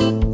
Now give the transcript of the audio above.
Thank you.